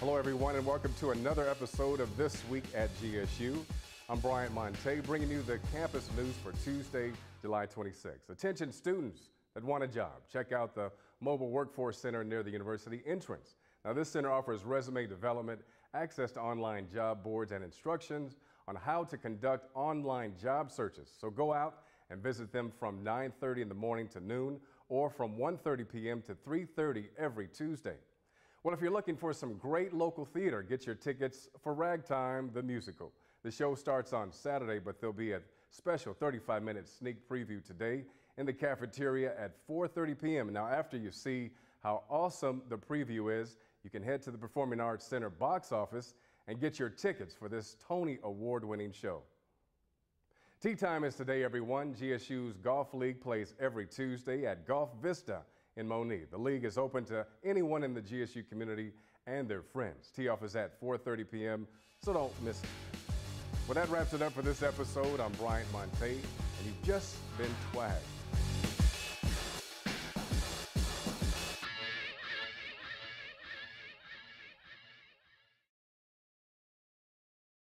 Hello, everyone, and welcome to another episode of This Week at GSU. I'm Bryant Monte, bringing you the campus news for Tuesday, July 26. Attention students that want a job, check out the Mobile Workforce Center near the university entrance. Now, this center offers resume development, access to online job boards, and instructions on how to conduct online job searches. So go out and visit them from 9.30 in the morning to noon or from 1.30 p.m. to 3.30 every Tuesday. Well, if you're looking for some great local theater, get your tickets for Ragtime the Musical. The show starts on Saturday, but there'll be a special 35-minute sneak preview today in the cafeteria at 4.30 p.m. Now, after you see how awesome the preview is, you can head to the Performing Arts Center box office and get your tickets for this Tony Award-winning show. Tee time is today, everyone. GSU's Golf League plays every Tuesday at Golf Vista in. The league is open to anyone in the GSU community and their friends. Tee off is at 4.30 p.m., so don't miss it. Well, that wraps it up for this episode. I'm Bryant Monte, and you've just been twagged.